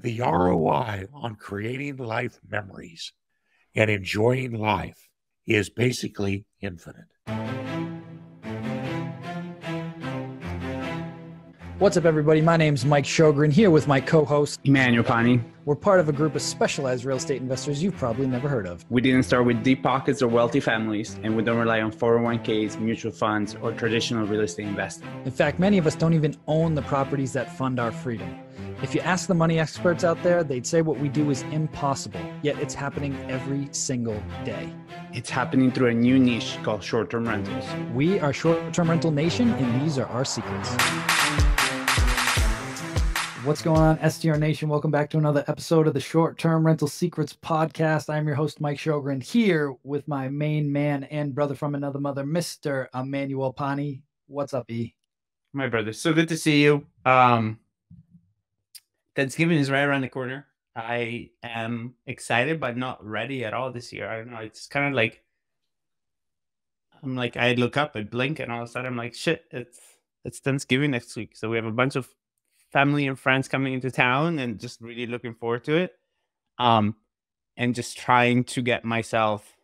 The ROI on creating life memories and enjoying life is basically infinite. What's up, everybody? My name is Mike Sjogren here with my co host, Emmanuel Pani. We're part of a group of specialized real estate investors you've probably never heard of. We didn't start with deep pockets or wealthy families, and we don't rely on 401ks, mutual funds, or traditional real estate investing. In fact, many of us don't even own the properties that fund our freedom. If you ask the money experts out there, they'd say what we do is impossible, yet it's happening every single day. It's happening through a new niche called short term rentals. We are Short Term Rental Nation, and these are our secrets. What's going on, STR Nation? Welcome back to another episode of the Short Term Rental Secrets podcast. I'm your host, Mike Sjogren, here with my main man and brother from another mother, Mr. Emmanuel Pani. What's up, E? My brother, so good to see you. Um, Thanksgiving is right around the corner. I am excited, but not ready at all this year. I don't know. It's kind of like I'm like I look up, I blink, and all of a sudden I'm like, shit, it's it's Thanksgiving next week. So we have a bunch of family and friends coming into town and just really looking forward to it. Um, and just trying to get myself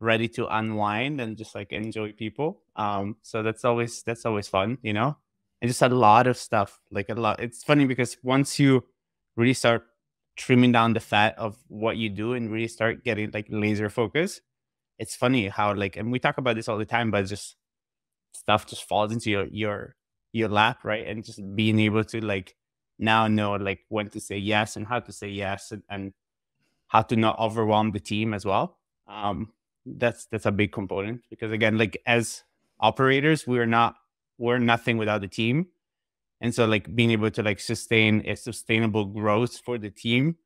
ready to unwind and just like enjoy people. Um, so that's always that's always fun, you know. And just a lot of stuff, like a lot. It's funny because once you really start trimming down the fat of what you do and really start getting like laser focus, it's funny how like and we talk about this all the time, but just stuff just falls into your your your lap, right? And just being able to like now know like when to say yes and how to say yes and, and how to not overwhelm the team as well. Um, that's that's a big component because again, like as operators, we're not we're nothing without the team. And so like being able to like sustain a sustainable growth for the team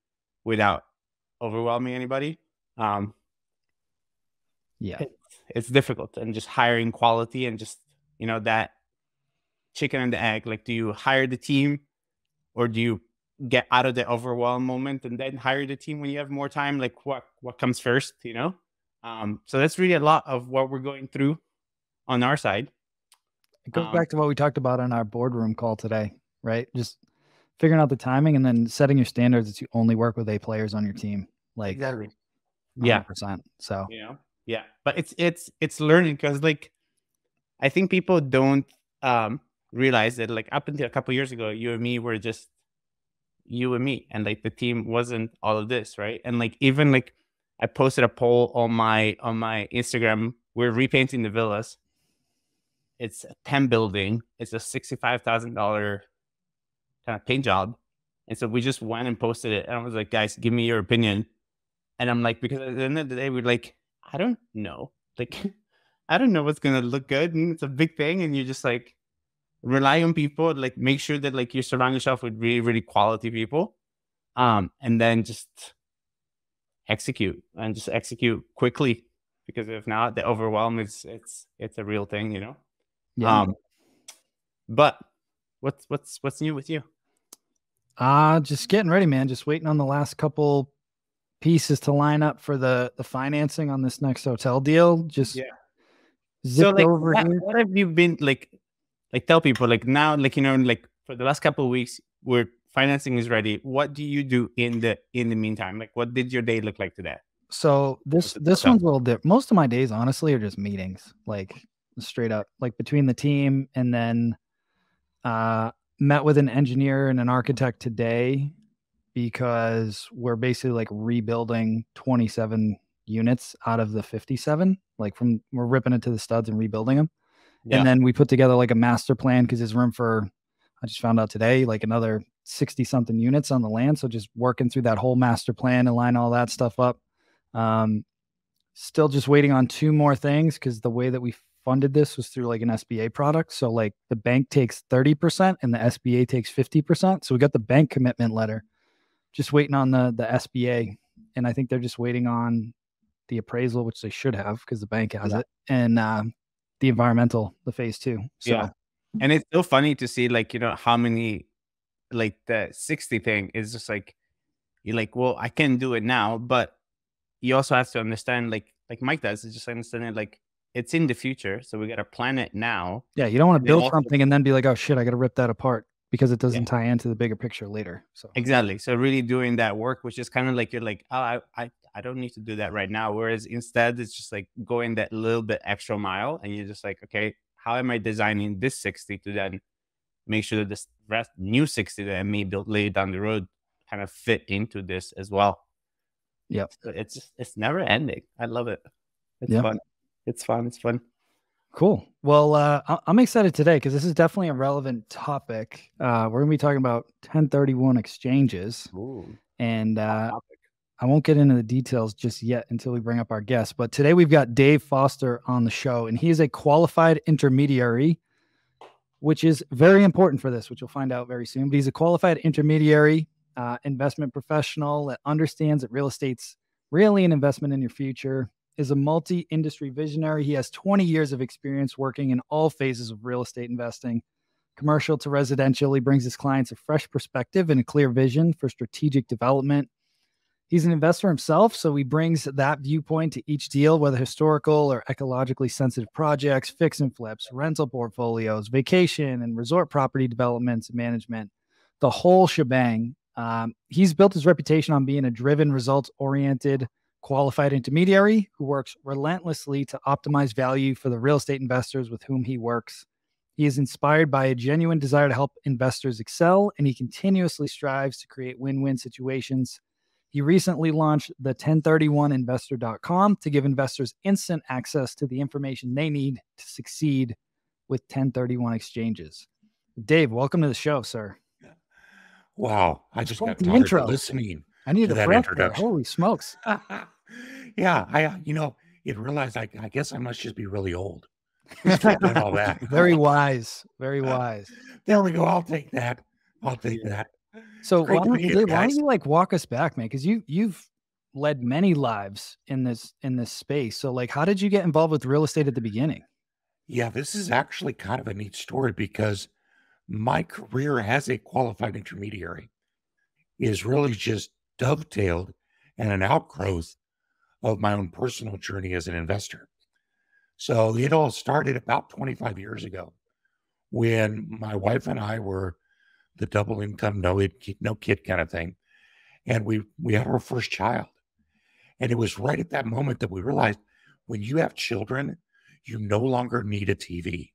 without overwhelming anybody. Um yeah. It, it's difficult and just hiring quality and just you know that chicken and the egg like do you hire the team or do you get out of the overwhelm moment and then hire the team when you have more time? Like what what comes first you know? Um so that's really a lot of what we're going through on our side. It goes um, back to what we talked about on our boardroom call today right? Just figuring out the timing and then setting your standards that you only work with a players on your team like exactly. 100%. yeah so. Yeah. Yeah. But it's it's it's learning because like i think people don't um realized that like up until a couple years ago, you and me were just you and me, and like the team wasn't all of this, right? And like even like I posted a poll on my on my Instagram. We're repainting the villas. It's a ten building. It's a sixty five thousand dollar kind of paint job, and so we just went and posted it. And I was like, guys, give me your opinion. And I'm like, because at the end of the day, we're like, I don't know, like. I don't know what's gonna look good, and it's a big thing, and you're just like, rely on people like make sure that like you surround yourself with really really quality people um and then just execute and just execute quickly because if not the overwhelm is it's it's a real thing you know? Yeah. um but what's what's what's new with you? Uh just getting ready man. Just waiting on the last couple pieces to line up for the the financing on this next hotel deal. Just yeah. So like what, what have you been like like tell people like now like you know like for the last couple of weeks where financing is ready. What do you do in the in the meantime? Like what did your day look like today? So this this one's a little different most of my days honestly are just meetings like straight up like between the team and then uh met with an engineer and an architect today because we're basically like rebuilding 27 units out of the 57 like from we're ripping it to the studs and rebuilding them yeah. And then we put together like a master plan because there's room for, I just found out today, like another 60 something units on the land. So just working through that whole master plan and line all that stuff up. Um, still just waiting on two more things because the way that we funded this was through like an SBA product. So like the bank takes 30% and the SBA takes 50%. So we got the bank commitment letter. Just waiting on the the SBA. And I think they're just waiting on the appraisal, which they should have because the bank has yeah. it. And uh, the environmental, the phase two. So. Yeah. And it's so funny to see like, you know, how many like the 60 thing is just like you're like, well, I can do it now, but you also have to understand like like Mike does, is just understanding like it's in the future. So we gotta plan it now. Yeah, you don't want to build also, something and then be like, oh shit, I gotta rip that apart because it doesn't yeah. tie into the bigger picture later. So exactly. So really doing that work, which is kind of like you're like, oh, I, I, I don't need to do that right now. Whereas instead, it's just like going that little bit extra mile, and you're just like, okay, how am I designing this 60 to then make sure that this rest new 60 that I may build later down the road kind of fit into this as well. Yeah, So it's it's never ending. I love it. It's yep. fun. It's fun. It's fun. Cool. Well, uh, I'm excited today because this is definitely a relevant topic. Uh, we're going to be talking about 1031 exchanges. Ooh, and uh, I won't get into the details just yet until we bring up our guest. But today we've got Dave Foster on the show, and he is a qualified intermediary, which is very important for this, which you'll find out very soon. But he's a qualified intermediary uh, investment professional that understands that real estate's really an investment in your future is a multi industry visionary. He has 20 years of experience working in all phases of real estate investing, commercial to residential. He brings his clients a fresh perspective and a clear vision for strategic development. He's an investor himself, so he brings that viewpoint to each deal, whether historical or ecologically sensitive projects, fix and flips, rental portfolios, vacation and resort property developments and management, the whole shebang. Um, he's built his reputation on being a driven, results oriented, qualified intermediary who works relentlessly to optimize value for the real estate investors with whom he works. He is inspired by a genuine desire to help investors excel, and he continuously strives to create win win situations. He recently launched the 1031investor.com to give investors instant access to the information they need to succeed with 1031 exchanges. Dave, welcome to the show, sir. Wow, I just got tired intro. listening. I need a that introduction. There. Holy smokes! yeah, I uh, you know it realized I, I guess I must just be really old. all that. Very wise. Very wise. there we go. I'll take that. I'll take yeah. that. So why don't, why don't you like walk us back, man? Because you you've led many lives in this in this space. So like, how did you get involved with real estate at the beginning? Yeah, this is actually kind of a neat story because my career as a qualified intermediary is really just dovetailed and an outgrowth of my own personal journey as an investor. So it all started about 25 years ago when my wife and I were the double income, no kid, no kid kind of thing. And we, we had our first child. And it was right at that moment that we realized when you have children, you no longer need a TV.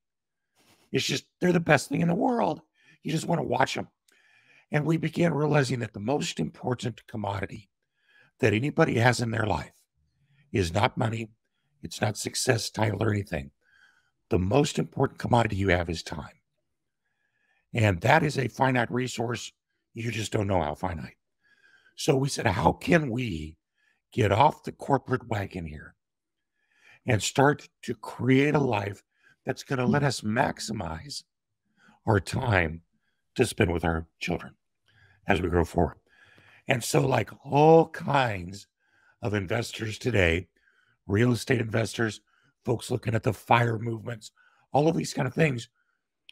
It's just, they're the best thing in the world. You just want to watch them. And we began realizing that the most important commodity that anybody has in their life is not money, it's not success, title, or anything. The most important commodity you have is time. And that is a finite resource. You just don't know how finite. So we said, how can we get off the corporate wagon here and start to create a life that's going to let us maximize our time to spend with our children as we grow forward? And so, like all kinds of investors today, real estate investors, folks looking at the fire movements, all of these kind of things,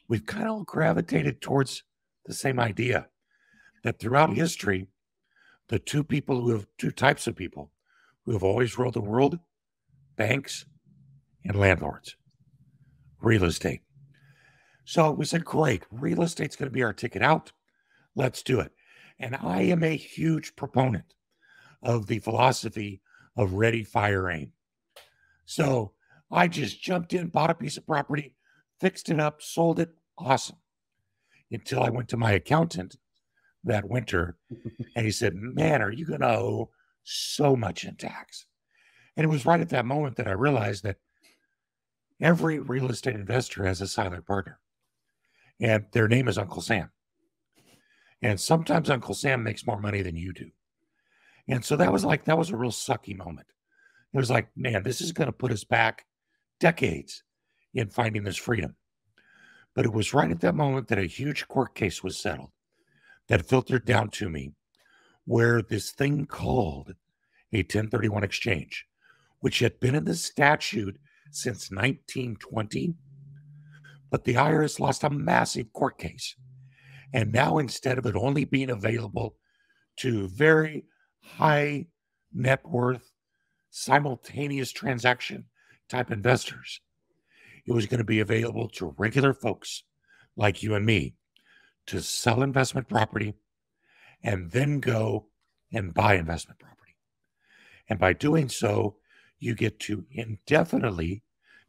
we've kind of gravitated towards the same idea that throughout history, the two people who have two types of people who have always ruled the world banks and landlords, real estate. So we said, great, real estate's going to be our ticket out. Let's do it. And I am a huge proponent of the philosophy of ready, fire, aim. So I just jumped in, bought a piece of property, fixed it up, sold it. Awesome. Until I went to my accountant that winter and he said, Man, are you going to owe so much in tax? And it was right at that moment that I realized that every real estate investor has a silent partner, and their name is Uncle Sam. And sometimes Uncle Sam makes more money than you do. And so that was like, that was a real sucky moment. It was like, man, this is going to put us back decades in finding this freedom. But it was right at that moment that a huge court case was settled that filtered down to me where this thing called a 1031 exchange, which had been in the statute since 1920, but the IRS lost a massive court case and now instead of it only being available to very high net worth, simultaneous transaction type investors, it was going to be available to regular folks like you and me to sell investment property and then go and buy investment property. And by doing so, you get to indefinitely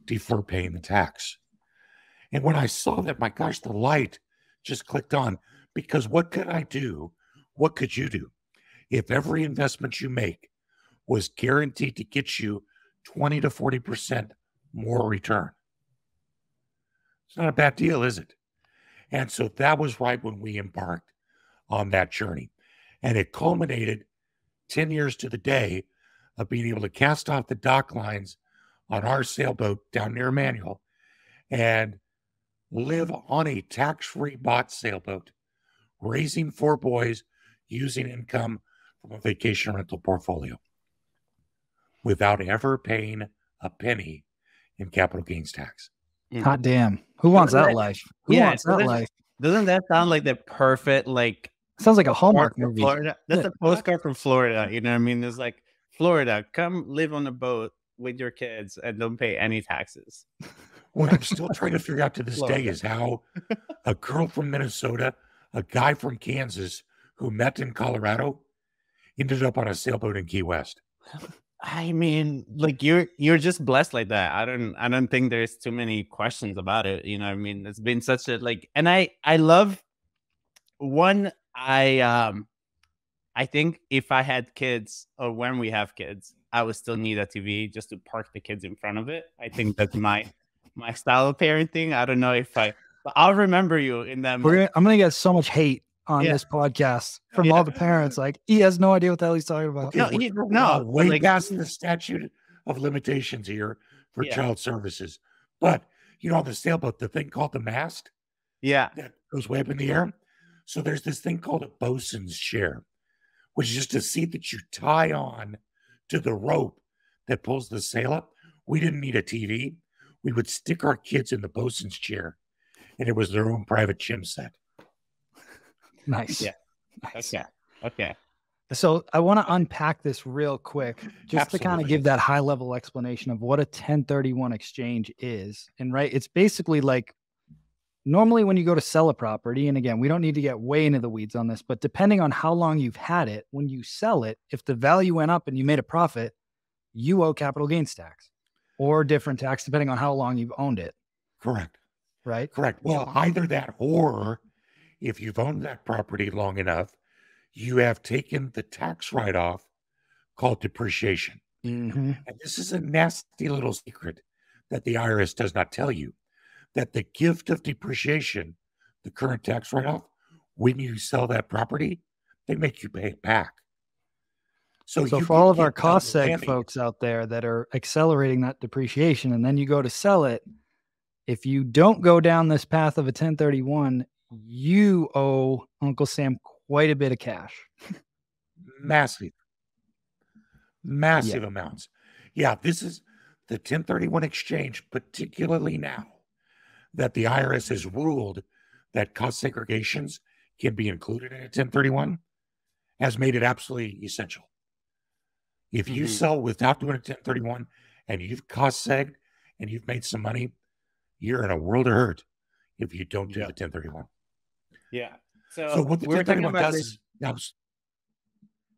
defer paying the tax. And when I saw that, my gosh, the light just clicked on because what could I do? What could you do if every investment you make was guaranteed to get you 20 to 40% more return? It's not a bad deal, is it? And so that was right when we embarked on that journey. And it culminated 10 years to the day of being able to cast off the dock lines on our sailboat down near Emmanuel and live on a tax free bought sailboat, raising four boys using income from a vacation rental portfolio without ever paying a penny in capital gains tax. Hot damn. Who wants that, that life? Who yeah, wants that life? Doesn't that sound like the perfect like sounds like a Hallmark movie? Florida. That's a postcard from Florida. You know what I mean? It's like Florida, come live on a boat with your kids and don't pay any taxes. What I'm still trying to figure out to this day is how a girl from Minnesota, a guy from Kansas who met in Colorado, ended up on a sailboat in Key West. I mean, like you're you're just blessed like that. I don't I don't think there's too many questions about it. You know, I mean, it's been such a like, and I I love one. I um, I think if I had kids or when we have kids, I would still need a TV just to park the kids in front of it. I think that's my my style of parenting. I don't know if I, but I'll remember you in that. Gonna, I'm gonna get so much hate on yeah. this podcast from yeah. all the parents. Like he has no idea what the hell he's talking about. Okay, no, he, no, way like, past the statute of limitations here for yeah. child services. But you know, the sailboat, the thing called the mast, yeah, that goes way up in the air. So there's this thing called a bosun's chair, which is just a seat that you tie on to the rope that pulls the sail up. We didn't need a TV. We would stick our kids in the bosun's chair, and it was their own private gym set. Nice. Yeah. Nice. Okay. Okay. So I want to unpack this real quick, just Absolutely. to kind of give that high level explanation of what a 1031 exchange is. And right, it's basically like normally when you go to sell a property, and again, we don't need to get way into the weeds on this, but depending on how long you've had it, when you sell it, if the value went up and you made a profit, you owe capital gains tax or different tax depending on how long you've owned it. Correct. Right. Correct. Well, either that or if you've owned that property long enough, you have taken the tax write off called depreciation. Mm-hmm. And this is a nasty little secret that the IRS does not tell you that the gift of depreciation, the current tax write off, when you sell that property, they make you pay it back. So, so for all of our cost seg folks out there that are accelerating that depreciation, and then you go to sell it, if you don't go down this path of a 1031, you owe Uncle Sam quite a bit of cash. Massive, massive yeah. amounts. Yeah, this is the 1031 exchange, particularly now that the IRS has ruled that cost segregations can be included in a 1031, has made it absolutely essential. If you mm-hmm. sell without doing a 1031 and you've cost segged and you've made some money, you're in a world of hurt if you don't do the 1031. Yeah. So, so what we're talking about this. Is, oh.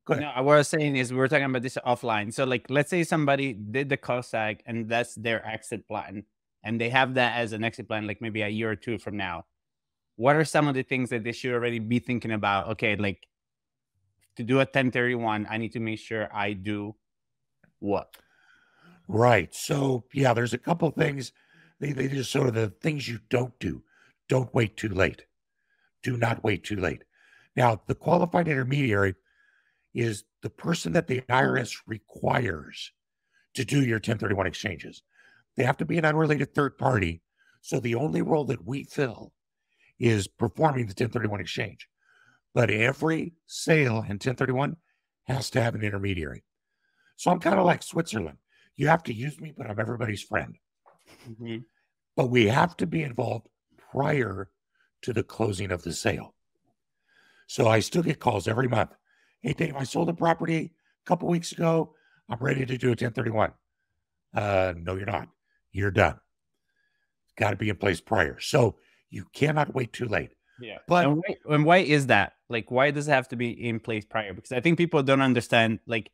go ahead. No, what I was saying is we were talking about this offline. So, like, let's say somebody did the cost seg and that's their exit plan, and they have that as an exit plan, like maybe a year or two from now. What are some of the things that they should already be thinking about? Okay, like to do a 1031, I need to make sure I do what? Right. So, yeah, there's a couple things. They, they just sort of the things you don't do. Don't wait too late do not wait too late. Now, the qualified intermediary is the person that the IRS requires to do your 1031 exchanges. They have to be an unrelated third party. So the only role that we fill is performing the 1031 exchange. But every sale in 1031 has to have an intermediary. So I'm kind of like Switzerland. You have to use me, but I'm everybody's friend. Mm-hmm. But we have to be involved prior to the closing of the sale. So I still get calls every month. Hey, Dave, I sold a property a couple weeks ago. I'm ready to do a 1031. Uh, no, you're not. You're done. Got to be in place prior. So you cannot wait too late. Yeah. But and why, and why is that? Like, why does it have to be in place prior? Because I think people don't understand, like,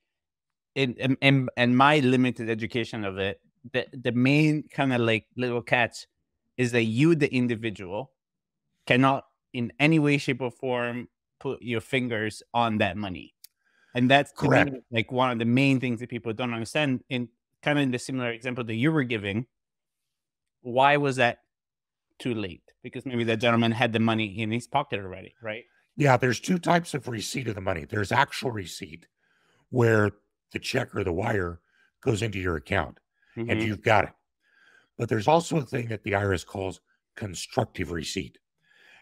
in in, in my limited education of it, the, the main kind of like little catch is that you, the individual, cannot in any way, shape, or form put your fingers on that money. And that's correct. Me, like one of the main things that people don't understand. In kind of in the similar example that you were giving, why was that too late? Because maybe that gentleman had the money in his pocket already, right? Yeah, there's two types of receipt of the money. There's actual receipt where the check or the wire goes into your account mm-hmm. and you've got it. But there's also a thing that the IRS calls constructive receipt.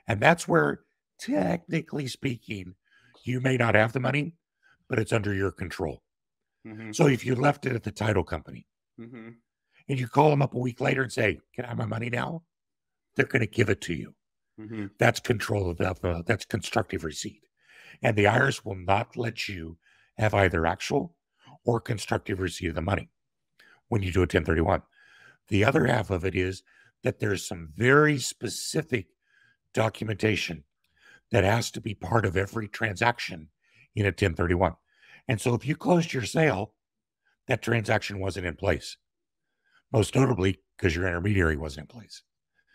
And that's where, technically speaking, you may not have the money, but it's under your control. Mm-hmm. So if you left it at the title company mm-hmm. and you call them up a week later and say, Can I have my money now? They're going to give it to you. Mm-hmm. That's control of that. Uh, that's constructive receipt. And the IRS will not let you have either actual or constructive receipt of the money when you do a 1031. The other half of it is that there's some very specific documentation that has to be part of every transaction in a 1031. And so if you closed your sale, that transaction wasn't in place. Most notably because your intermediary wasn't in place.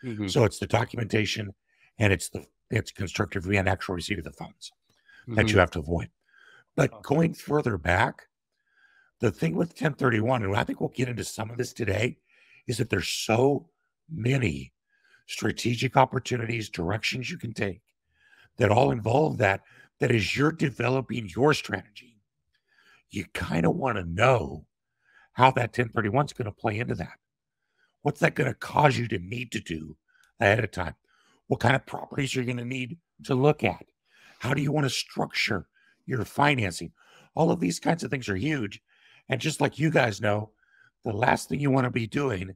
Mm-hmm. So it's the documentation and it's the it's constructive and actual receipt of the funds mm-hmm. that you have to avoid. But okay. going further back, the thing with 1031, and I think we'll get into some of this today, is that there's so many strategic opportunities, directions you can take that all involve that. That as you're developing your strategy, you kind of want to know how that 1031 is going to play into that. What's that going to cause you to need to do ahead of time? What kind of properties are you going to need to look at? How do you want to structure your financing? All of these kinds of things are huge. And just like you guys know, the last thing you want to be doing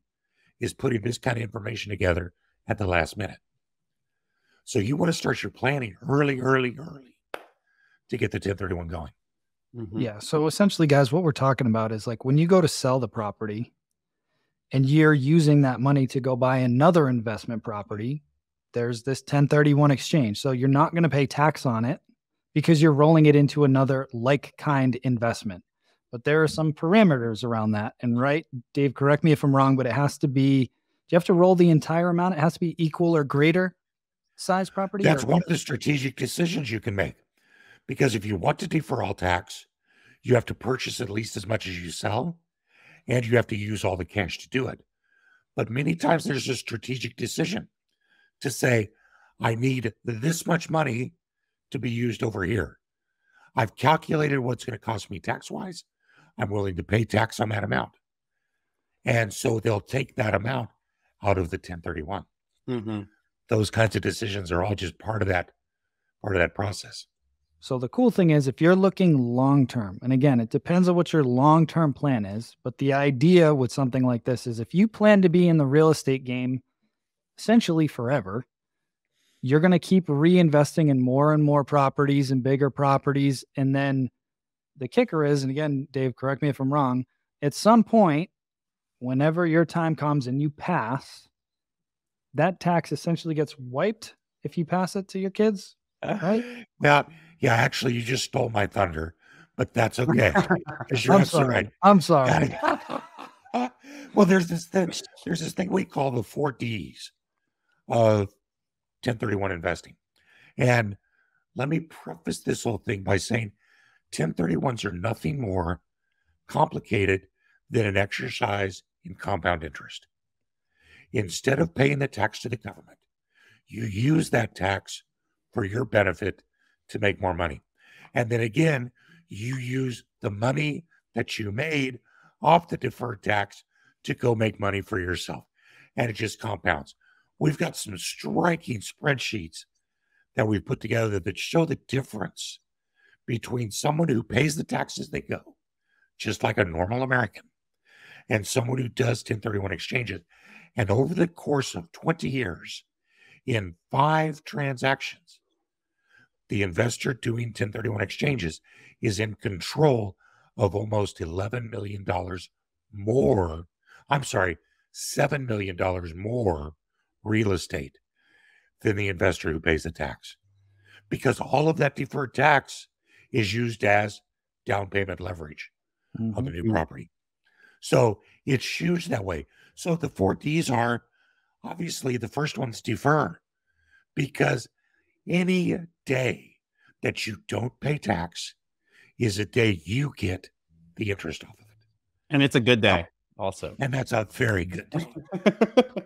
is putting this kind of information together at the last minute. So you want to start your planning early, early, early to get the 1031 going. Mm-hmm. Yeah. So essentially, guys, what we're talking about is like when you go to sell the property and you're using that money to go buy another investment property, there's this 1031 exchange. So you're not going to pay tax on it because you're rolling it into another like kind investment. But there are some parameters around that. And right, Dave, correct me if I'm wrong, but it has to be, do you have to roll the entire amount? It has to be equal or greater size property? That's or? one of the strategic decisions you can make. Because if you want to defer all tax, you have to purchase at least as much as you sell, and you have to use all the cash to do it. But many times there's a strategic decision to say, I need this much money to be used over here. I've calculated what's going to cost me tax wise. I'm willing to pay tax on that amount. And so they'll take that amount out of the 1031. Mm-hmm. Those kinds of decisions are all just part of that part of that process. So the cool thing is if you're looking long term, and again, it depends on what your long term plan is, but the idea with something like this is if you plan to be in the real estate game essentially forever, you're going to keep reinvesting in more and more properties and bigger properties and then the kicker is, and again, Dave, correct me if I'm wrong, at some point, whenever your time comes and you pass, that tax essentially gets wiped if you pass it to your kids, right? Yeah, yeah. Actually, you just stole my thunder, but that's okay. I'm sorry. Right. I'm sorry. well, there's this thing. There's this thing we call the four Ds of 1031 investing, and let me preface this whole thing by saying 1031s are nothing more complicated than an exercise in compound interest. Instead of paying the tax to the government, you use that tax for your benefit to make more money. And then again, you use the money that you made off the deferred tax to go make money for yourself. And it just compounds. We've got some striking spreadsheets that we've put together that show the difference between someone who pays the taxes they go, just like a normal American, and someone who does 1031 exchanges. And over the course of 20 years, in five transactions, the investor doing 1031 exchanges is in control of almost $11 million more. I'm sorry, $7 million more real estate. than the investor who pays the tax because all of that deferred tax is used as down payment leverage mm-hmm. on the new property. So it's huge that way. So the four D's are obviously the first one's defer because any day that you don't pay tax is a day you get the interest off of it. And it's a good day also. And that's a very good day.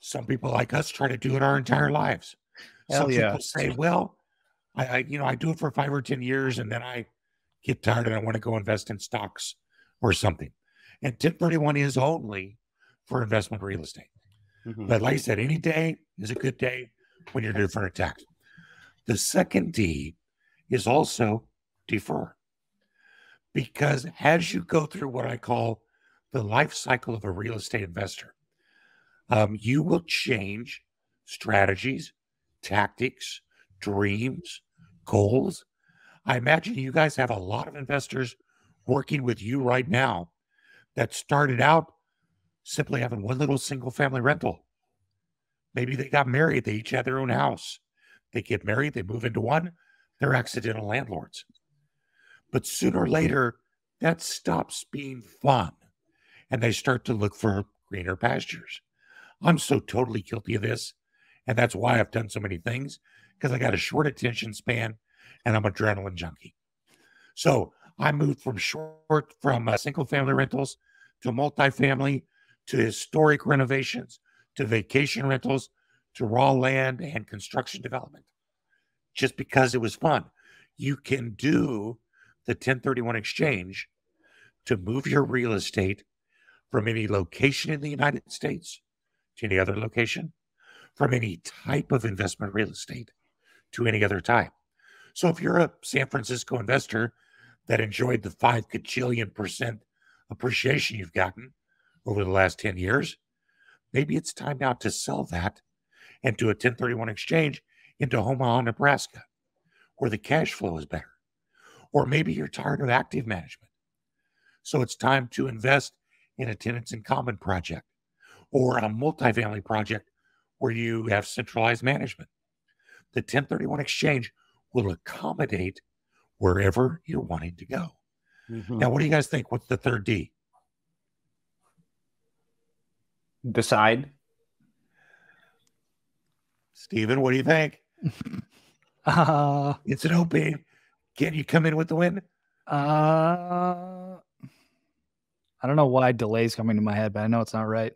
Some people like us try to do it our entire lives. Hell Some yeah. people say, well, I, I, you know, I do it for five or 10 years and then I get tired and I want to go invest in stocks or something. And 1031 is only for investment real estate. Mm-hmm. But like I said, any day is a good day when you're deferring tax. The second D is also defer. Because as you go through what I call the life cycle of a real estate investor, um, you will change strategies, tactics, dreams, goals. I imagine you guys have a lot of investors working with you right now that started out simply having one little single family rental. Maybe they got married, they each had their own house. They get married, they move into one, they're accidental landlords. But sooner or later, that stops being fun and they start to look for greener pastures. I'm so totally guilty of this. And that's why I've done so many things because I got a short attention span and I'm adrenaline junkie. So I moved from short, from uh, single family rentals to multifamily to historic renovations to vacation rentals to raw land and construction development just because it was fun. You can do the 1031 exchange to move your real estate from any location in the United States to any other location, from any type of investment real estate to any other type. So if you're a San Francisco investor that enjoyed the five gajillion percent appreciation you've gotten over the last 10 years, maybe it's time now to sell that and do a 1031 exchange into Omaha, Nebraska, where the cash flow is better. Or maybe you're tired of active management. So it's time to invest in a tenants in common project or a multifamily project where you have centralized management. The 1031 exchange will accommodate wherever you're wanting to go. Mm-hmm. Now, what do you guys think? What's the third D? Decide. Steven, what do you think? Uh, it's an OP. Can you come in with the win? Uh, I don't know why delay's coming to my head, but I know it's not right.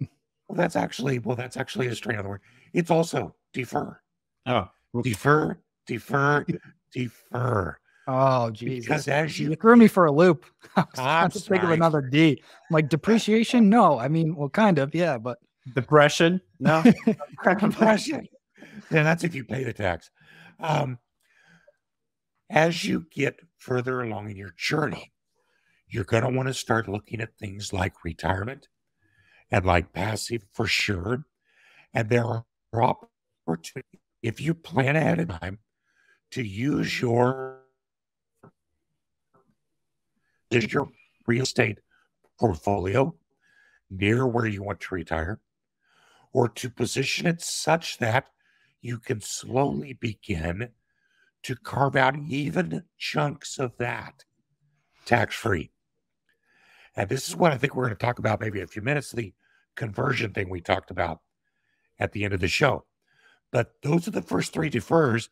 Well, that's actually well, that's actually a strain of the word. It's also defer. Oh, defer, defer, defer. Oh, Jesus! Because as you, you threw me for a loop, I was trying to think of another D. I'm like depreciation? No, I mean, well, kind of, yeah, but depression? No, depression. Yeah, that's if you pay the tax. Um, as you get further along in your journey, you're going to want to start looking at things like retirement and like passive for sure. And there are opportunities if you plan ahead of time to use your your real estate portfolio near where you want to retire, or to position it such that you can slowly begin to carve out even chunks of that tax free. And this is what I think we're going to talk about maybe a few minutes the conversion thing we talked about at the end of the show. But those are the first three defers.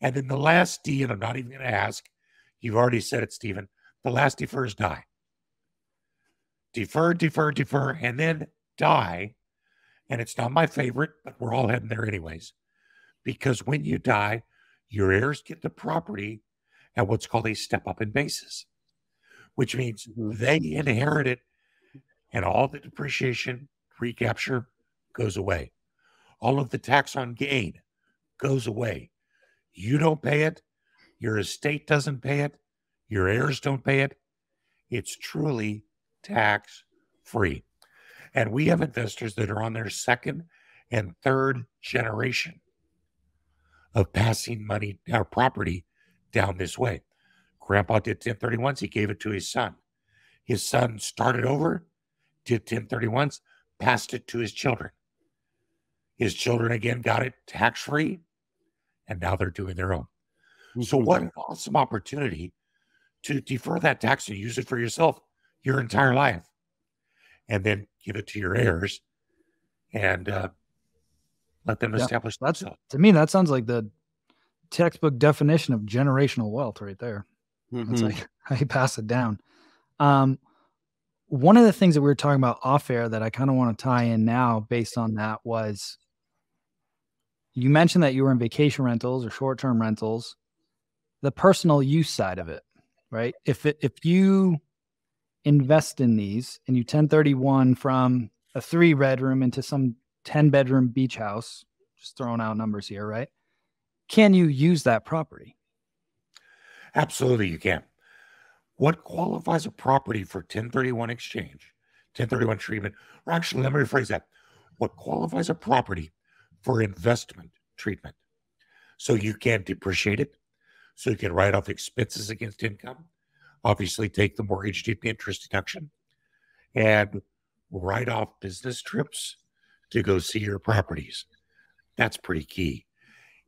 And then the last D, and I'm not even going to ask, you've already said it, Stephen. The last defers die. Defer, defer, defer, and then die. And it's not my favorite, but we're all heading there anyways. Because when you die, your heirs get the property at what's called a step up in basis, which means mm-hmm. they inherit it and all the depreciation recapture goes away. All of the tax on gain goes away. You don't pay it. Your estate doesn't pay it. Your heirs don't pay it. It's truly tax free. And we have investors that are on their second and third generation of passing money, our property down this way. Grandpa did 1031s, he gave it to his son. His son started over, did 1031s, passed it to his children. His children again got it tax free, and now they're doing their own. So, mm-hmm. what an awesome opportunity to defer that tax and use it for yourself your entire life, and then give it to your heirs and uh, let them Yeah, establish That's themselves. to me that sounds like the textbook definition of generational wealth right there. It's Mhm. like how you pass it down. Um, one of the things that we were talking about off air that I kind of want to tie in now, based on that, was you mentioned that you were in vacation rentals or short term rentals, the personal use side of it, right? If it, if you invest in these and you 1031 from a three bedroom into some 10 bedroom beach house, just throwing out numbers here, right? Can you use that property? Absolutely, you can. What qualifies a property for 1031 exchange, 1031 treatment, or actually, let me rephrase that. What qualifies a property for investment treatment? So you can't depreciate it, so you can write off expenses against income, obviously, take the mortgage interest deduction, and write off business trips to go see your properties. That's pretty key.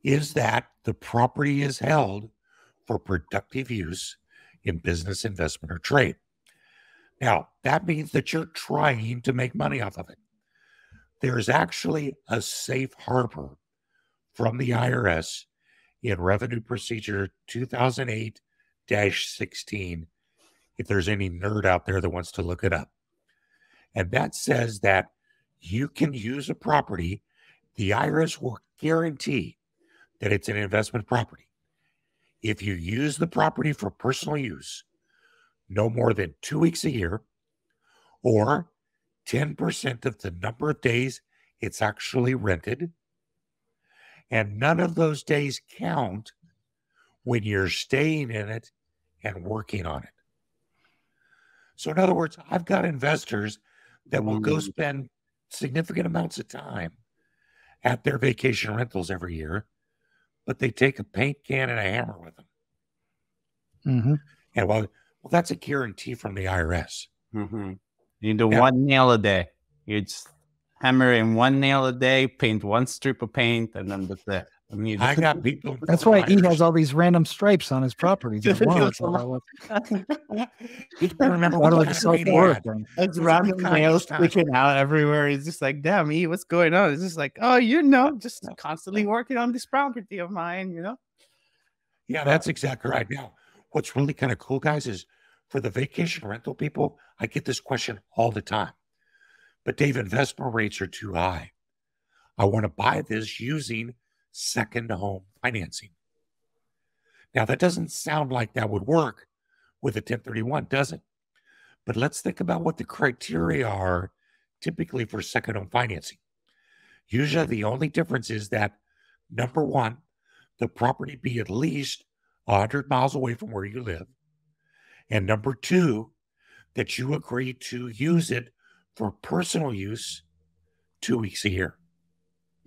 Is that the property is held for productive use in business, investment, or trade. Now, that means that you're trying to make money off of it. There is actually a safe harbor from the IRS in Revenue Procedure 2008 16, if there's any nerd out there that wants to look it up. And that says that you can use a property, the IRS will guarantee that it's an investment property if you use the property for personal use no more than two weeks a year or 10% of the number of days it's actually rented, and none of those days count when you're staying in it and working on it. So, in other words, I've got investors that will go Mm. spend significant amounts of time at their vacation rentals every year but they take a paint can and a hammer with them. Mm-hmm. And well, well, that's a guarantee from the IRS. Mhm. You do Yeah. one nail a day. Just hammer in one nail a day, paint one strip of paint, and then that's it. I mean, I got people. That's why he has all these random stripes on his properties. at once. You can remember what of kind the of self meeting he worth had. thing. It's random the kind of nails sticking out everywhere. It's just like, damn, E, what's going on? It's just like, oh, you know, just constantly working on this property of mine, you know? Yeah, that's exactly right. Now, what's really kind of cool, guys, is for the vacation rental people, I get this question all the time. But Dave, investment rates are too high. I want to buy this using second home financing. Now, that doesn't sound like that would work with a 1031, does it? But let's think about what the criteria are typically for second home financing. Usually, the only difference is that number one, the property be at least 100 miles away from where you live. And number two, that you agree to use it for personal use two weeks a year.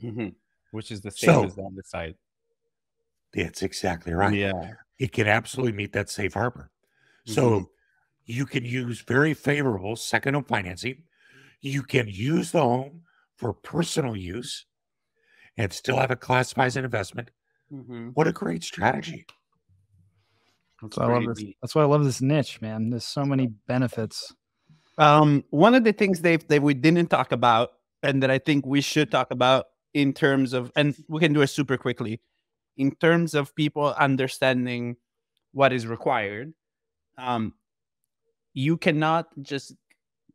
Mhm. which is the same So- as the other side. That's exactly right. Yeah. It can absolutely meet that safe harbor. So Mhm. you can use very favorable second home financing. You can use the home for personal use and still have it classified as an investment. Mhm. What a great strategy. That's That's why I love this. That's why I love this niche, man. There's so many benefits. Um, one of the things, Dave, that we didn't talk about, and that I think we should talk about in terms of, and we can do it super quickly, in terms of people understanding what is required. Um, you cannot just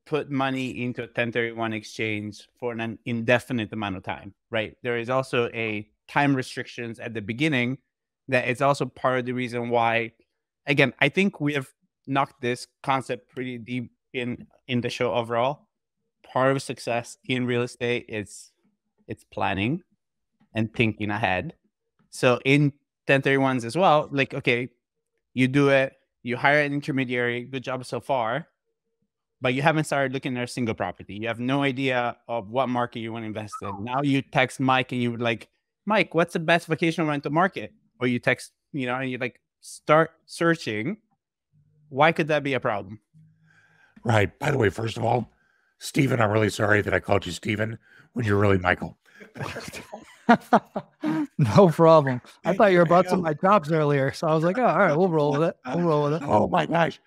put money into a 1031 exchange for an indefinite amount of time, right? There is also a time restrictions at the beginning that is also part of the reason why again i think we have knocked this concept pretty deep in in the show overall. Part of success in real estate is it's planning and thinking ahead. So in 1031s as well like okay you do it you hire an intermediary good job so far but you haven't started looking at a single property. You have no idea of what market you want to invest in. Now you text mike and you would like mike what's the best vacation rental market? Or you text you know and you like start searching why could that be a problem Right. By the way, first of all, Stephen, I'm really sorry that I called you Stephen when you're really Michael. no problem. I thought you were about some of my chops earlier, so I was like, oh, all right, we'll roll with it. We'll roll with it. Oh my gosh,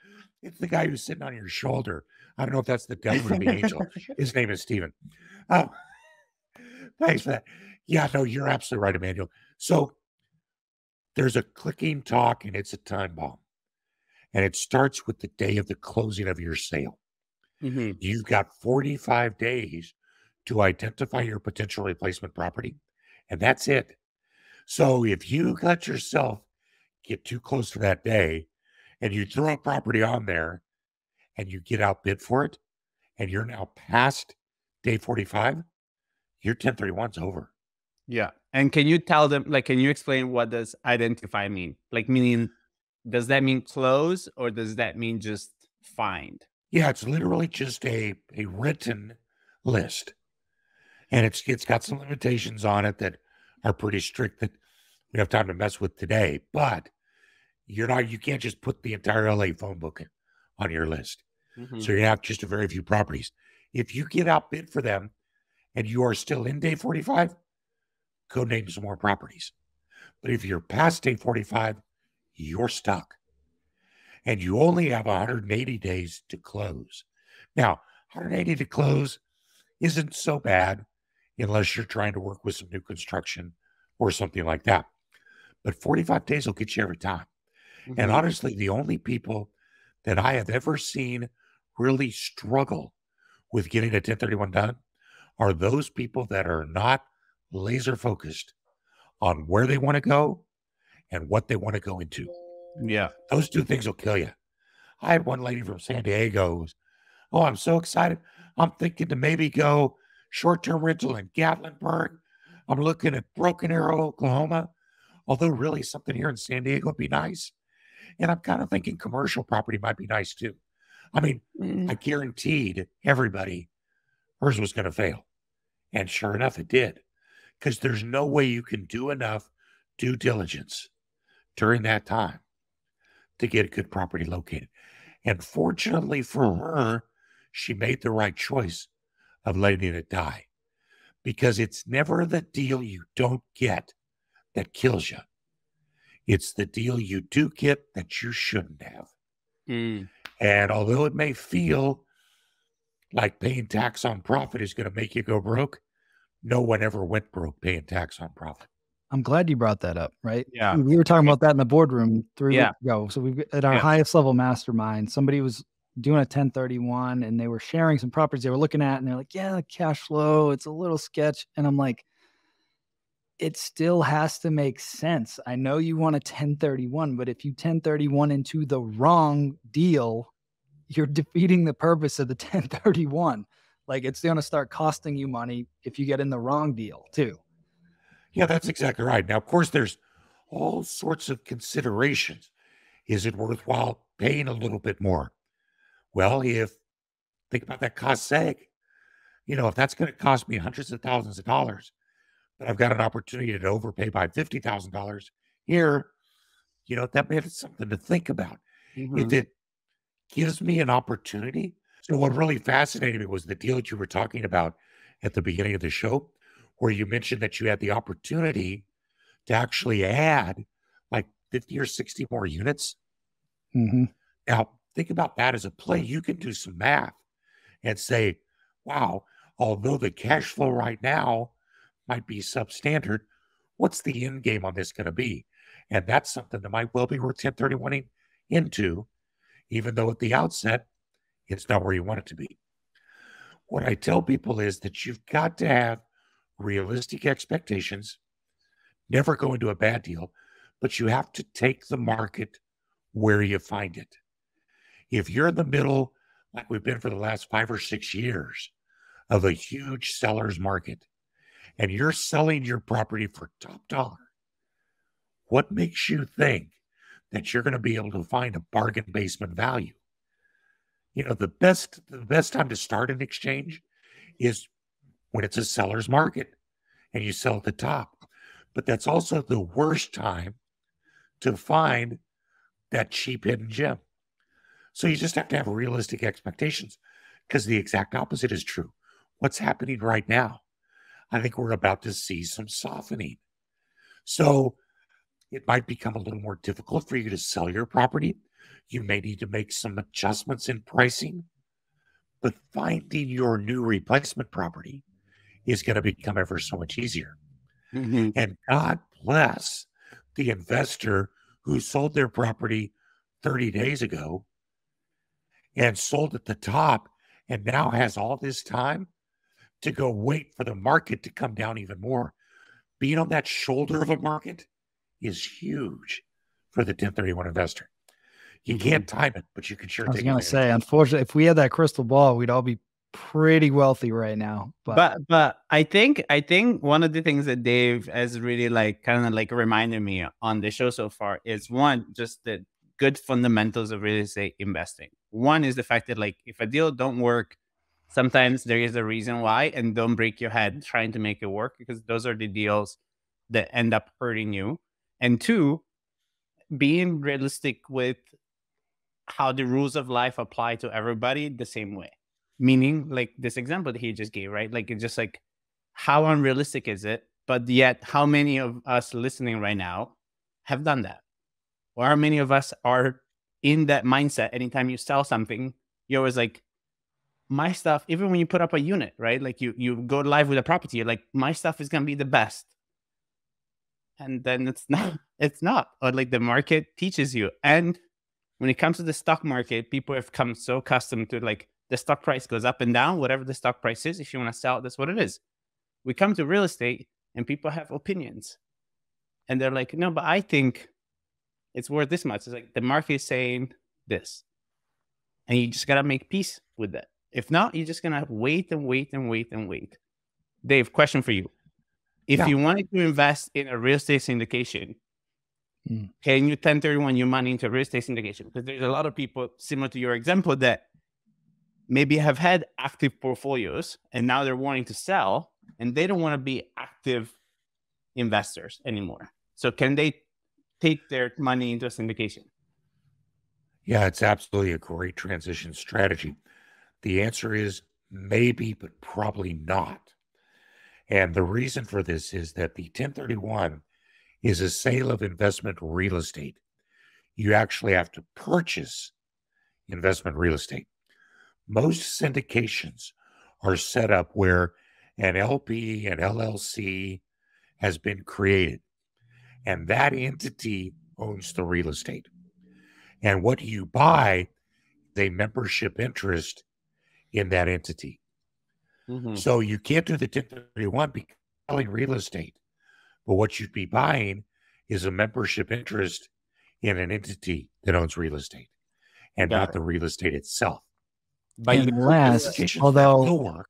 it's the guy who's sitting on your shoulder. I don't know if that's the devil or the angel. His name is Steven. Um, thanks for that. Yeah, no, you're absolutely right, Emmanuel. So there's a clicking talk, and it's a time bomb, and it starts with the day of the closing of your sale. Mm-hmm. You've got 45 days to identify your potential replacement property, and that's it. So if you let yourself get too close to that day and you throw a property on there and you get outbid for it, and you're now past day 45, your 1031's over. Yeah. And can you tell them, like, can you explain what does identify mean? Like, meaning, does that mean close or does that mean just find? Yeah, it's literally just a, a written list and it's it's got some limitations on it that are pretty strict that we have time to mess with today. But you're not you can't just put the entire LA phone book on your list. Mm-hmm. So you have just a very few properties. If you get outbid for them and you are still in day 45, go name some more properties. But if you're past day 45, you're stuck. And you only have 180 days to close. Now, 180 to close isn't so bad unless you're trying to work with some new construction or something like that. But 45 days will get you every time. Mm-hmm. And honestly, the only people that I have ever seen really struggle with getting a 1031 done are those people that are not laser focused on where they want to go and what they want to go into. Yeah. Those two things will kill you. I had one lady from San Diego. Oh, I'm so excited. I'm thinking to maybe go short term rental in Gatlinburg. I'm looking at Broken Arrow, Oklahoma, although really something here in San Diego would be nice. And I'm kind of thinking commercial property might be nice too. I mean, mm. I guaranteed everybody hers was going to fail. And sure enough, it did. Because there's no way you can do enough due diligence during that time to get a good property located. And fortunately for her, she made the right choice of letting it die because it's never the deal you don't get that kills you. It's the deal you do get that you shouldn't have. Mm. And although it may feel like paying tax on profit is going to make you go broke, no one ever went broke paying tax on profit. I'm glad you brought that up, right? Yeah. We were talking about that in the boardroom three yeah. weeks ago. So we've at our yeah. highest level mastermind, somebody was doing a 1031 and they were sharing some properties they were looking at and they're like, yeah, the cash flow, it's a little sketch. And I'm like, it still has to make sense. I know you want a 1031, but if you 1031 into the wrong deal, you're defeating the purpose of the 1031. Like it's going to start costing you money if you get in the wrong deal, too. Yeah, that's exactly right. Now, of course, there's all sorts of considerations. Is it worthwhile paying a little bit more? Well, if think about that cost sake, you know, if that's going to cost me hundreds of thousands of dollars, but I've got an opportunity to overpay by fifty thousand dollars here, you know, that made it something to think about. Mm-hmm. If it gives me an opportunity. So what really fascinated me was the deal that you were talking about at the beginning of the show, where you mentioned that you had the opportunity to actually add like 50 or 60 more units. Mm-hmm. Now, Think about that as a play. You can do some math and say, wow, although the cash flow right now might be substandard, what's the end game on this going to be? And that's something that might well be worth 1031 into, even though at the outset, it's not where you want it to be. What I tell people is that you've got to have realistic expectations, never go into a bad deal, but you have to take the market where you find it. If you're in the middle, like we've been for the last five or six years, of a huge seller's market, and you're selling your property for top dollar, what makes you think that you're going to be able to find a bargain basement value? You know, the best the best time to start an exchange is when it's a seller's market and you sell at the top. But that's also the worst time to find that cheap hidden gem. So you just have to have realistic expectations because the exact opposite is true. What's happening right now? I think we're about to see some softening. So it might become a little more difficult for you to sell your property. You may need to make some adjustments in pricing, but finding your new replacement property is going to become ever so much easier. Mm-hmm. And God bless the investor who sold their property 30 days ago and sold at the top and now has all this time to go wait for the market to come down even more. Being on that shoulder of a market is huge for the 1031 investor. You mm-hmm. can't time it, but you can sure. I was going to say, unfortunately, if we had that crystal ball, we'd all be pretty wealthy right now. But but, but I think I think one of the things that Dave has really like kind of like reminded me on the show so far is one just the good fundamentals of real estate investing. One is the fact that like if a deal don't work, sometimes there is a reason why, and don't break your head trying to make it work because those are the deals that end up hurting you. And two, being realistic with how the rules of life apply to everybody the same way. Meaning, like this example that he just gave, right? Like it's just like how unrealistic is it? But yet, how many of us listening right now have done that? Or how many of us are in that mindset anytime you sell something, you're always like, my stuff, even when you put up a unit, right? Like you you go live with a property, like, my stuff is gonna be the best. And then it's not, it's not. Or like the market teaches you. And when it comes to the stock market, people have come so accustomed to like the stock price goes up and down, whatever the stock price is. If you want to sell it, that's what it is. We come to real estate and people have opinions. And they're like, no, but I think it's worth this much. It's like the market is saying this. And you just gotta make peace with that. If not, you're just gonna wait and wait and wait and wait. Dave, question for you. If yeah. you wanted to invest in a real estate syndication, mm. can you 1031 your money into real estate syndication? Because there's a lot of people similar to your example that maybe have had active portfolios and now they're wanting to sell and they don't want to be active investors anymore. So can they take their money into a syndication? Yeah, it's absolutely a great transition strategy. The answer is maybe, but probably not. And the reason for this is that the 1031 is a sale of investment real estate. You actually have to purchase investment real estate. Most syndications are set up where an LP, an LLC has been created, and that entity owns the real estate. And what you buy is a membership interest in that entity. Mm-hmm. So you can't do the 1031 because selling real estate. But what you'd be buying is a membership interest in an entity that owns real estate and Got not it. the real estate itself. But unless, although, work,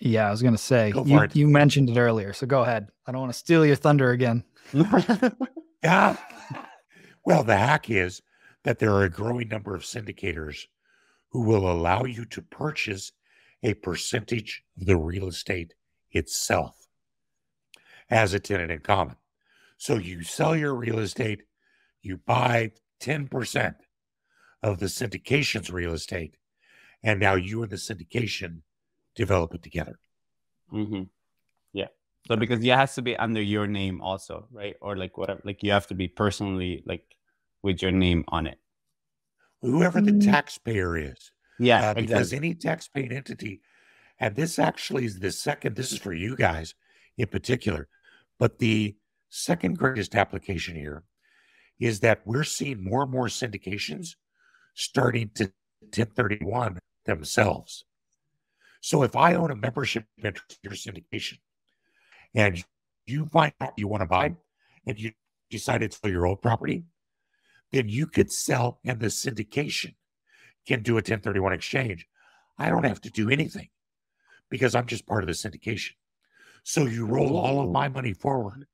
yeah, I was going to say, you, you mentioned it earlier. So go ahead. I don't want to steal your thunder again. yeah. Well, the hack is that there are a growing number of syndicators who will allow you to purchase a percentage of the real estate itself as a tenant in common. So you sell your real estate, you buy 10% of the syndication's real estate, and now you and the syndication develop it together. Mm-hmm. Yeah. So because it has to be under your name also, right? Or like whatever, like you have to be personally like with your name on it. Whoever the mm-hmm. taxpayer is. Yeah. Uh, because exactly. any taxpaying entity, and this actually is the second, this is for you guys in particular, but the second greatest application here is that we're seeing more and more syndications starting to 1031 themselves. So if I own a membership interest in your syndication and you find out you want to buy and you decide it's for your old property, then you could sell and the syndication can do a 1031 exchange. I don't have to do anything because I'm just part of the syndication. So you roll all of my money forward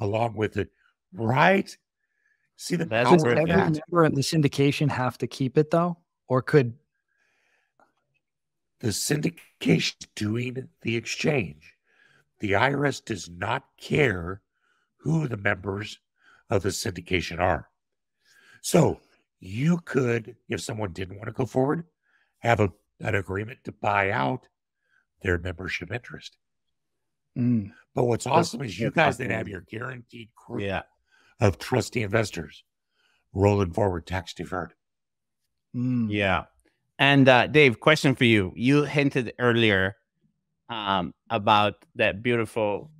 along with it, right? See the That's power every member in the syndication have to keep it though, or could the syndication doing the exchange? The IRS does not care who the members of the syndication are. So you could, if someone didn't want to go forward, have a, an agreement to buy out their membership interest. Mm. But what's awesome is you guys then have your guaranteed group Yeah. of trustee investors rolling forward tax deferred. Mm. Yeah. And uh, Dave, question for you. You hinted earlier um, about that beautiful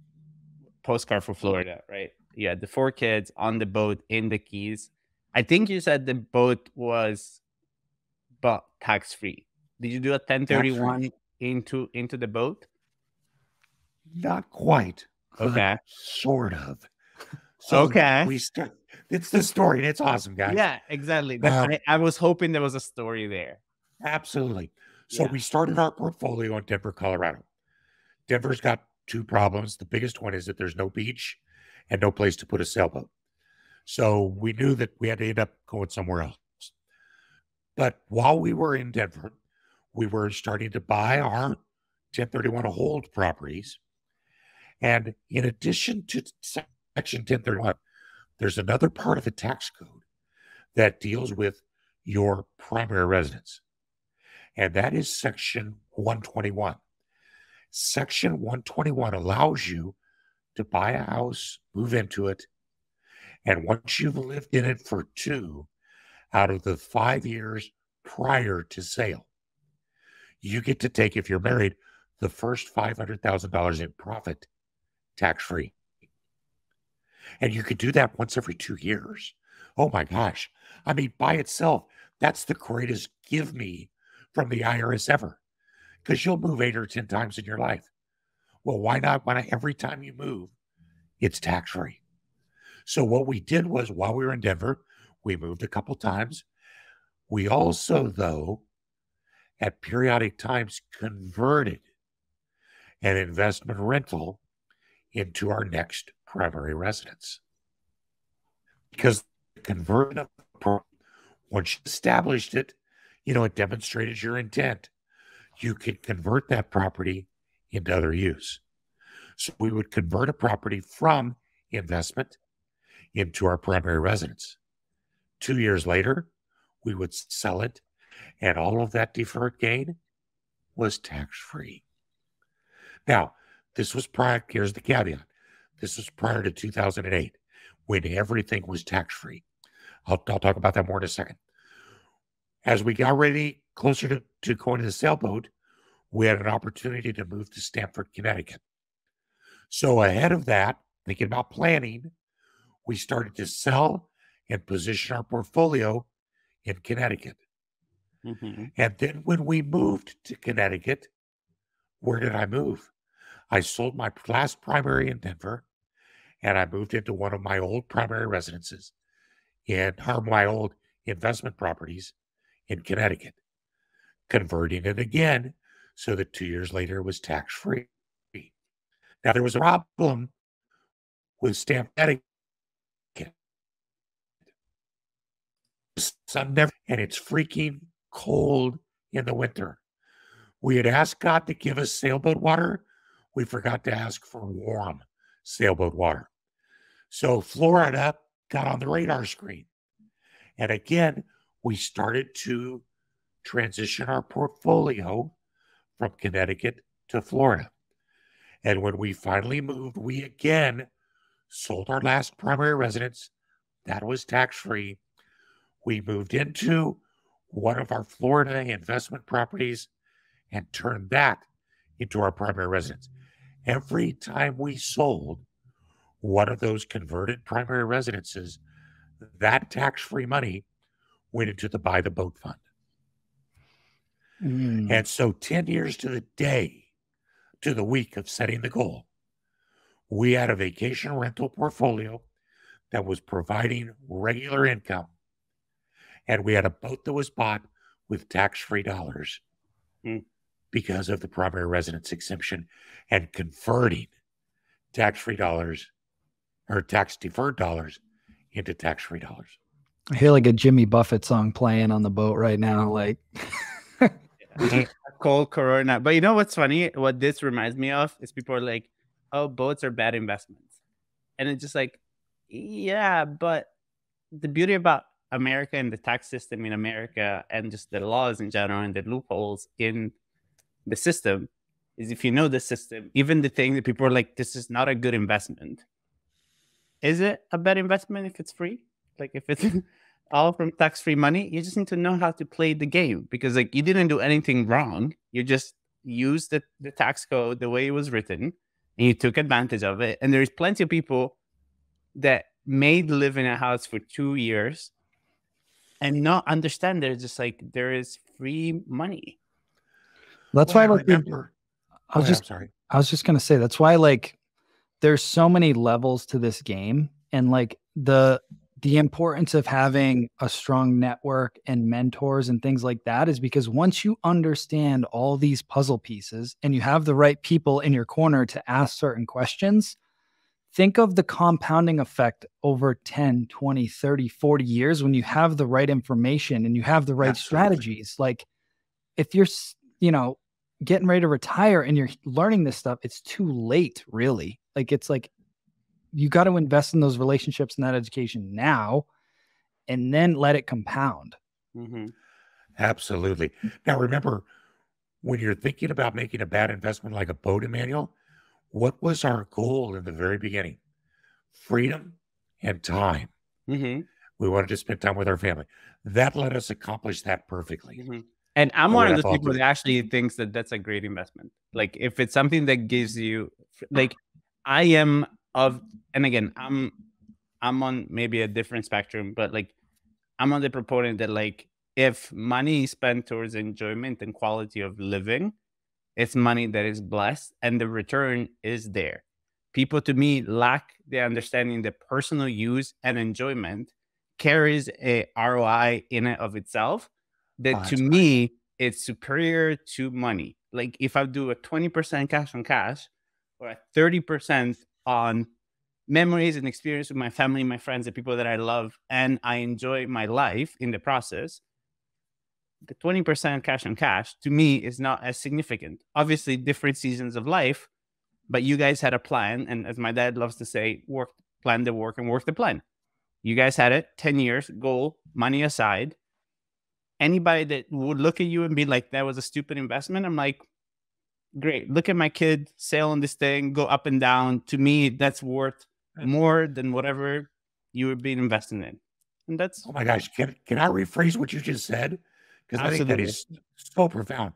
postcard for Florida, right? You had the four kids on the boat in the Keys. I think you said the boat was but tax free. Did you do a 1031 into into the boat? Not quite. Okay. Sort of. Okay. We start. It's the story, and it's awesome, guys. Yeah, exactly. Um, I, I was hoping there was a story there. Absolutely. So Yeah. we started our portfolio in Denver, Colorado. Denver's got two problems. The biggest one is that there's no beach and no place to put a sailboat. So we knew that we had to end up going somewhere else. But while we were in Denver, we were starting to buy our 1031 hold properties. And in addition to Section 1031, there's another part of the tax code that deals with your primary residence and that is section 121. Section 121 allows you to buy a house, move into it, and once you've lived in it for two out of the five years prior to sale, you get to take, if you're married, the first $500,000 in profit tax free. And you could do that once every two years. Oh my gosh. I mean, by itself, that's the greatest give me from the IRS ever because you'll move eight or 10 times in your life. Well, why not? Why not every time you move, it's tax free? So, what we did was while we were in Denver, we moved a couple times. We also, though, at periodic times converted an investment rental into our next primary residence. Because the conversion of the pro- once you established it, you know, it demonstrated your intent. You could convert that property into other use. So we would convert a property from investment into our primary residence. Two years later, we would sell it, and all of that deferred gain was tax free. Now, this was prior, here's the caveat this was prior to 2008 when everything was tax free. I'll, I'll talk about that more in a second. As we got ready closer to, to going to the sailboat, we had an opportunity to move to Stamford, Connecticut. So, ahead of that, thinking about planning, we started to sell and position our portfolio in Connecticut. Mhm. And then when we moved to Connecticut, where did I move? I sold my last primary in Denver and I moved into one of my old primary residences in or my old investment properties in Connecticut, converting it again so that two years later it was tax free. Now there was a problem with stamp never, and it's freaking cold in the winter. We had asked God to give us sailboat water. We forgot to ask for warm sailboat water. So Florida got on the radar screen. And again, we started to transition our portfolio from Connecticut to Florida. And when we finally moved, we again sold our last primary residence. That was tax free. We moved into one of our Florida investment properties and turned that into our primary residence. Every time we sold one of those converted primary residences, that tax free money went into the buy the boat fund. Mm. And so 10 years to the day, to the week of setting the goal, we had a vacation rental portfolio that was providing regular income. And we had a boat that was bought with tax free dollars Hmm. because of the primary residence exemption and converting tax free dollars or tax deferred dollars into tax free dollars. I hear like a Jimmy Buffett song playing on the boat right now. Like, cold Corona. But you know what's funny? What this reminds me of is people are like, "Oh, boats are bad investments," and it's just like, yeah, but the beauty about America and the tax system in America and just the laws in general and the loopholes in the system is if you know the system, even the thing that people are like, this is not a good investment. Is it a bad investment if it's free? Like if it's all from tax free money, you just need to know how to play the game because like you didn't do anything wrong. You just used the, the tax code the way it was written and you took advantage of it. And there's plenty of people that made live in a house for two years and not understand there's just like there is free money. That's well, why I remember. I was just sorry. I was just gonna say that's why like there's so many levels to this game and like the the importance of having a strong network and mentors and things like that is because once you understand all these puzzle pieces and you have the right people in your corner to ask certain questions think of the compounding effect over 10 20 30 40 years when you have the right information and you have the right Absolutely. strategies like if you're you know getting ready to retire and you're learning this stuff it's too late really like it's like you got to invest in those relationships and that education now and then let it compound mm-hmm. absolutely now remember when you're thinking about making a bad investment like a boat Emmanuel what was our goal in the very beginning? Freedom and time. Mm-hmm. We wanted to spend time with our family. That let us accomplish that perfectly. Mm-hmm. And I'm one of those people that actually thinks that that's a great investment. Like if it's something that gives you, like I am of, and again, I'm, I'm on maybe a different spectrum, but like I'm on the proponent that like if money is spent towards enjoyment and quality of living, it's money that is blessed and the return is there. People to me lack the understanding that personal use and enjoyment carries a ROI in and of itself that oh, to right. me it's superior to money. Like if I do a 20% cash on cash or a 30% on memories and experience with my family, my friends, the people that I love, and I enjoy my life in the process, the 20% cash on cash to me is not as significant. Obviously, different seasons of life, but you guys had a plan. And as my dad loves to say, work, plan the work and work the plan. You guys had it 10 years, goal, money aside. Anybody that would look at you and be like, that was a stupid investment, I'm like, great. Look at my kid sail on this thing, go up and down. To me, that's worth more than whatever you were being invested in. And that's oh my gosh, can can I rephrase what you just said? because I think that is so profound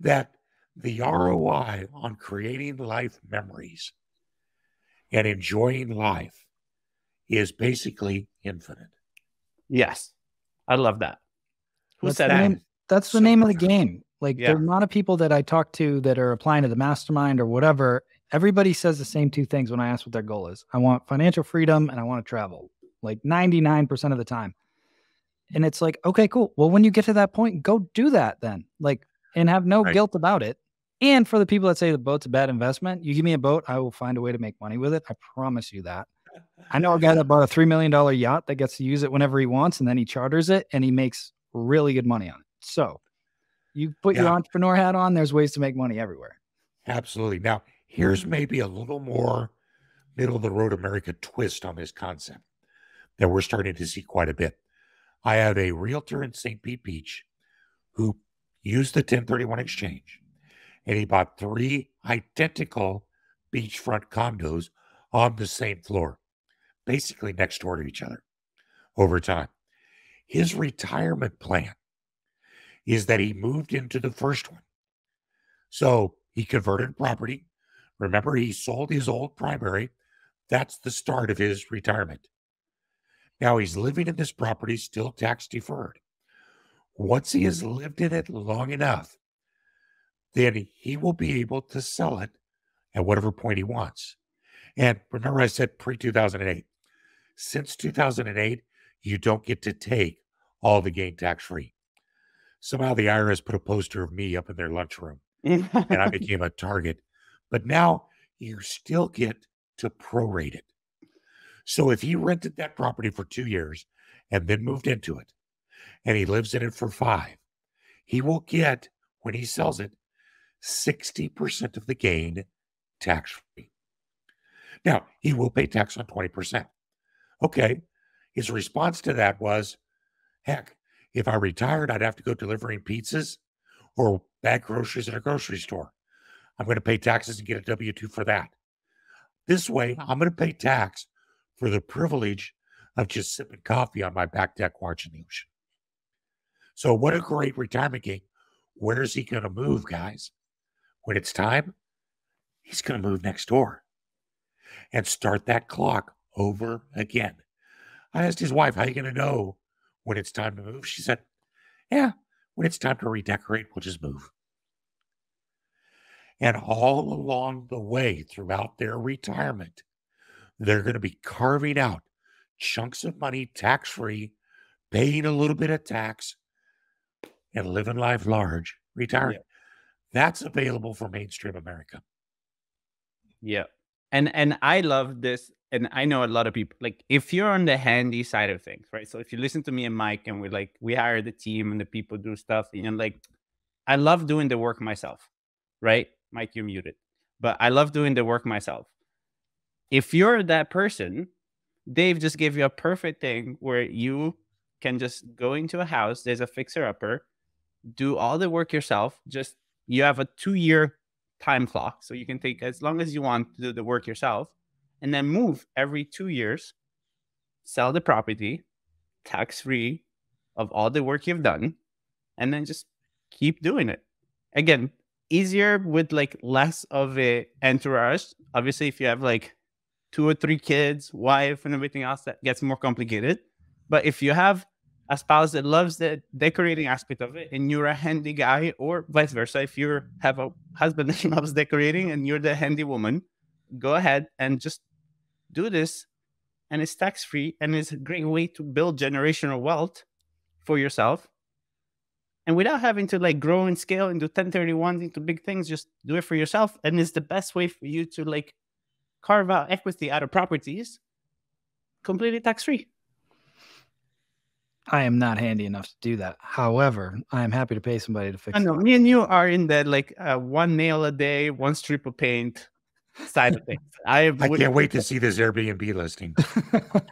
that the ROI on creating life memories and enjoying life is basically infinite. Yes. I love that. Who that's said the that? Name, that's the so name of the game. Like yeah. there are a lot of people that I talk to that are applying to the mastermind or whatever. Everybody says the same two things when I ask what their goal is. I want financial freedom and I want to travel. Like 99% of the time. And it's like, okay, cool. Well, when you get to that point, go do that then. Like, and have no right. guilt about it. And for the people that say the boat's a bad investment, you give me a boat, I will find a way to make money with it. I promise you that. I know a guy that bought a $3 million yacht that gets to use it whenever he wants and then he charters it and he makes really good money on it. So you put yeah. your entrepreneur hat on, there's ways to make money everywhere. Absolutely. Now, here's maybe a little more middle of the road America twist on this concept that we're starting to see quite a bit. I have a realtor in St. Pete Beach who used the 1031 exchange and he bought three identical beachfront condos on the same floor, basically next door to each other over time. His retirement plan is that he moved into the first one. So he converted property. Remember, he sold his old primary. That's the start of his retirement. Now he's living in this property, still tax deferred. Once he has lived in it long enough, then he will be able to sell it at whatever point he wants. And remember, I said pre 2008. Since 2008, you don't get to take all the gain tax free. Somehow the IRS put a poster of me up in their lunchroom and I became a target. But now you still get to prorate it. So if he rented that property for two years and then moved into it, and he lives in it for five, he will get, when he sells it, 60% of the gain tax free. Now, he will pay tax on 20%. Okay. His response to that was heck, if I retired, I'd have to go delivering pizzas or bag groceries at a grocery store. I'm going to pay taxes and get a W 2 for that. This way, I'm going to pay tax for the privilege of just sipping coffee on my back deck watching the ocean. So, what a great retirement game. Where is he going to move, guys? When it's time, he's going to move next door and start that clock over again. I asked his wife, How are you going to know when it's time to move? She said, Yeah, when it's time to redecorate, we'll just move. And all along the way throughout their retirement, they're going to be carving out chunks of money tax free, paying a little bit of tax, and living life large, retiring. Yeah. That's available for mainstream America. Yeah. And and I love this and I know a lot of people like if you're on the handy side of things, right? So if you listen to me and Mike and we like we hire the team and the people do stuff, and like I love doing the work myself, right? Mike, you're muted. But I love doing the work myself. If you're that person, Dave just gave you a perfect thing where you can just go into a house, there's a fixer upper, do all the work yourself. Just you have a two year time clock. So you can take as long as you want to do the work yourself and then move every two years, sell the property tax free of all the work you've done, and then just keep doing it. Again, easier with like less of a entourage. Obviously, if you have like two or three kids, wife, and everything else, that gets more complicated. But if you have a spouse that loves the decorating aspect of it and you're a handy guy or vice versa if you have a husband that loves decorating and you're the handy woman go ahead and just do this and it's tax free and it's a great way to build generational wealth for yourself and without having to like grow and scale into 1031 into big things just do it for yourself and it's the best way for you to like carve out equity out of properties completely tax free I am not handy enough to do that. However, I am happy to pay somebody to fix I know. it. Me and you are in that like uh, one nail a day, one strip of paint side of things. I, I can't wait to see this Airbnb listing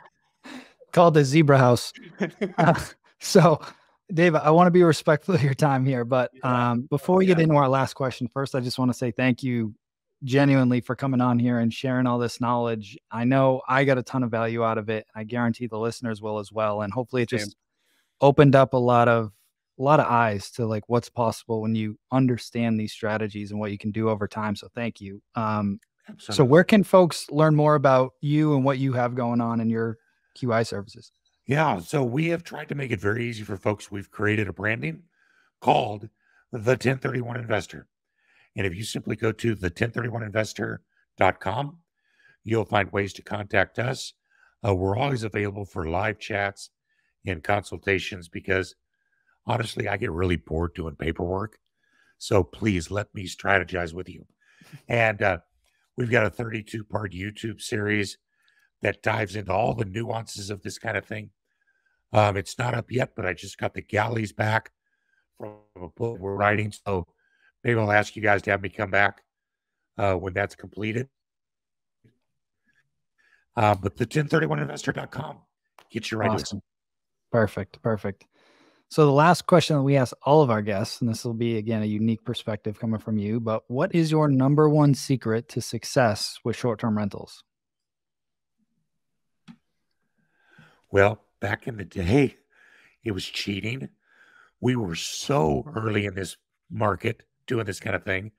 called the Zebra House. Uh, so, Dave, I want to be respectful of your time here, but um, before we get into our last question, first, I just want to say thank you genuinely for coming on here and sharing all this knowledge. I know I got a ton of value out of it. I guarantee the listeners will as well. And hopefully it just opened up a lot of a lot of eyes to like what's possible when you understand these strategies and what you can do over time. So thank you. Um, so where can folks learn more about you and what you have going on in your QI services? Yeah, so we have tried to make it very easy for folks. We've created a branding called the 1031 Investor. And if you simply go to the 1031investor.com, you'll find ways to contact us. Uh, we're always available for live chats and consultations because honestly, I get really bored doing paperwork. So please let me strategize with you. And uh, we've got a 32 part YouTube series that dives into all the nuances of this kind of thing. Um, it's not up yet, but I just got the galleys back from a book we're writing. So maybe I'll ask you guys to have me come back uh, when that's completed. Uh, but the 1031investor.com gets you right. Awesome. Perfect. Perfect. So the last question that we ask all of our guests, and this will be again a unique perspective coming from you, but what is your number one secret to success with short-term rentals? Well, back in the day, it was cheating. We were so early in this market doing this kind of thing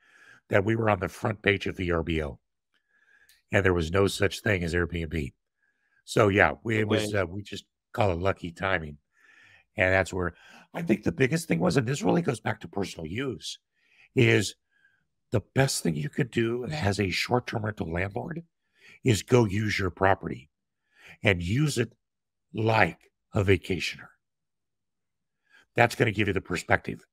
that we were on the front page of the VRBO, and there was no such thing as Airbnb. So yeah, we, it was uh, we just call it lucky timing, and that's where I think the biggest thing was, and this really goes back to personal use, is the best thing you could do as a short-term rental landlord is go use your property and use it like a vacationer. That's going to give you the perspective.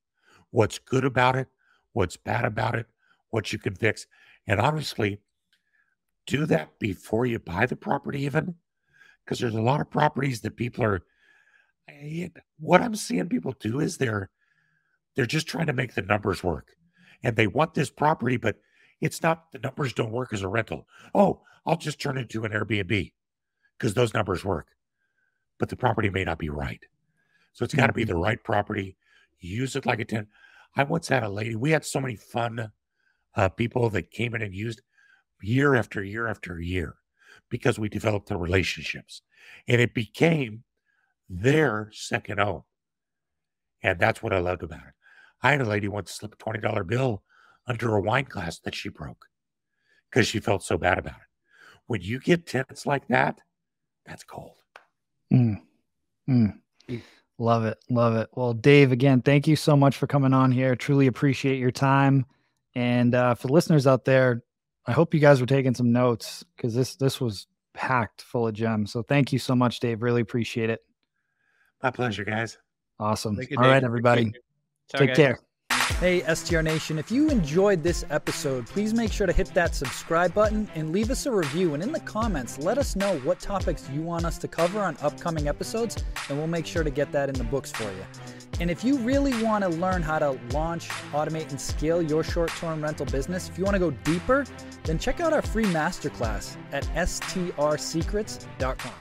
What's good about it? what's bad about it, what you can fix. And honestly, do that before you buy the property, even because there's a lot of properties that people are. What I'm seeing people do is they're they're just trying to make the numbers work, and they want this property, but it's not. The numbers don't work as a rental. Oh, I'll just turn it into an Airbnb because those numbers work, but the property may not be right. So it's got to be mm-hmm. the right property. Use it like a ten. I once had a lady, we had so many fun uh, people that came in and used year after year after year because we developed the relationships and it became their second home. And that's what I loved about it. I had a lady once slip a $20 bill under a wine glass that she broke because she felt so bad about it. When you get tenants like that, that's gold. Mm. Mm. Love it. Love it. Well, Dave, again, thank you so much for coming on here. Truly appreciate your time. And uh, for listeners out there, I hope you guys were taking some notes because this this was packed full of gems. So thank you so much, Dave. Really appreciate it. My pleasure, guys. Awesome. You, All right, everybody. Take guys. care. Hey, STR Nation, if you enjoyed this episode, please make sure to hit that subscribe button and leave us a review. And in the comments, let us know what topics you want us to cover on upcoming episodes, and we'll make sure to get that in the books for you. And if you really want to learn how to launch, automate, and scale your short term rental business, if you want to go deeper, then check out our free masterclass at strsecrets.com.